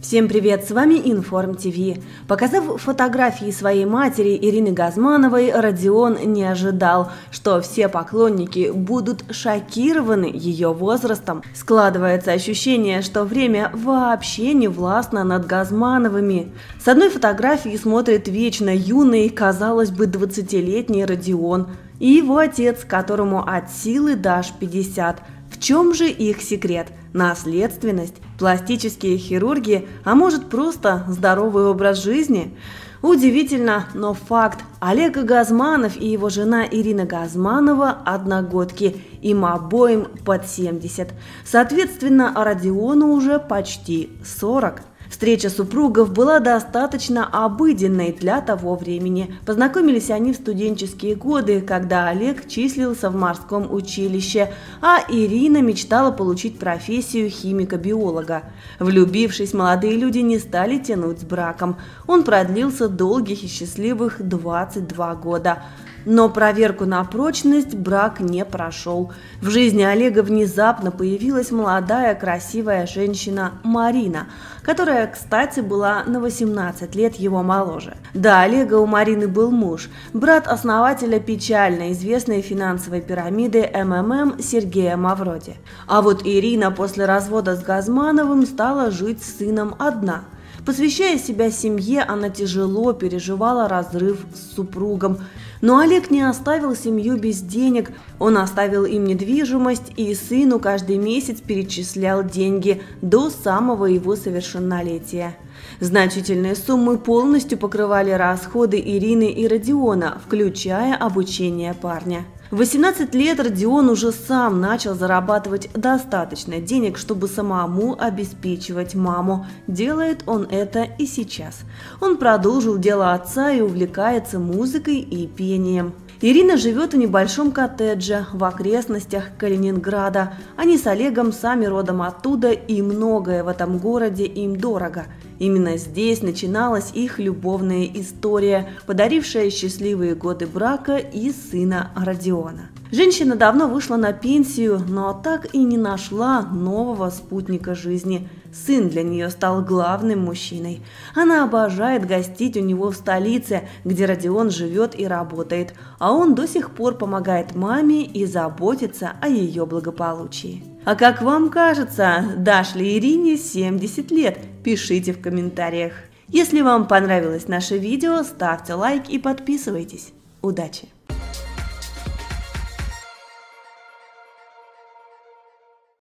Всем привет, с вами Информ ТВ. Показав фотографии своей матери Ирины Газмановой, Родион не ожидал, что все поклонники будут шокированы ее возрастом. Складывается ощущение, что время вообще не властно над Газмановыми. С одной фотографии смотрит вечно юный, казалось бы, 20-летний Родион и его отец, которому от силы дашь 50. Чем же их секрет? Наследственность? Пластические хирурги? А может просто здоровый образ жизни? Удивительно, но факт. Олег Газманов и его жена Ирина Газманова – одногодки. Им обоим под 70. Соответственно, Родиону уже почти 40. Встреча супругов была достаточно обыденной для того времени. Познакомились они в студенческие годы, когда Олег числился в морском училище, а Ирина мечтала получить профессию химика-биолога. Влюбившись, молодые люди не стали тянуть с браком. Он продлился долгих и счастливых 22 года. Но проверку на прочность брак не прошел. В жизни Олега внезапно появилась молодая красивая женщина Марина, которая, кстати, была на 18 лет его моложе. Да, Олега у Марины был муж, брат основателя печально известной финансовой пирамиды МММ Сергея Мавроди. А вот Ирина после развода с Газмановым стала жить с сыном одна – Посвящая себя семье, она тяжело переживала разрыв с супругом. Но Олег не оставил семью без денег. Он оставил им недвижимость и сыну каждый месяц перечислял деньги до самого его совершеннолетия. Значительные суммы полностью покрывали расходы Ирины и Родиона, включая обучение парня. В 18 лет Родион уже сам начал зарабатывать достаточно денег, чтобы самому обеспечивать маму. Делает он это и сейчас. Он продолжил дело отца и увлекается музыкой и пением. Ирина живет в небольшом коттедже в окрестностях Калининграда. Они с Олегом сами родом оттуда, и многое в этом городе им дорого. Именно здесь начиналась их любовная история, подарившая счастливые годы брака и сына Родиона. Женщина давно вышла на пенсию, но так и не нашла нового спутника жизни. Сын для нее стал главным мужчиной. Она обожает гостить у него в столице, где Родион живет и работает, а он до сих пор помогает маме и заботится о ее благополучии. А как вам кажется, дашь ли Ирине 70 лет? Пишите в комментариях. Если вам понравилось наше видео, ставьте лайк и подписывайтесь. Удачи!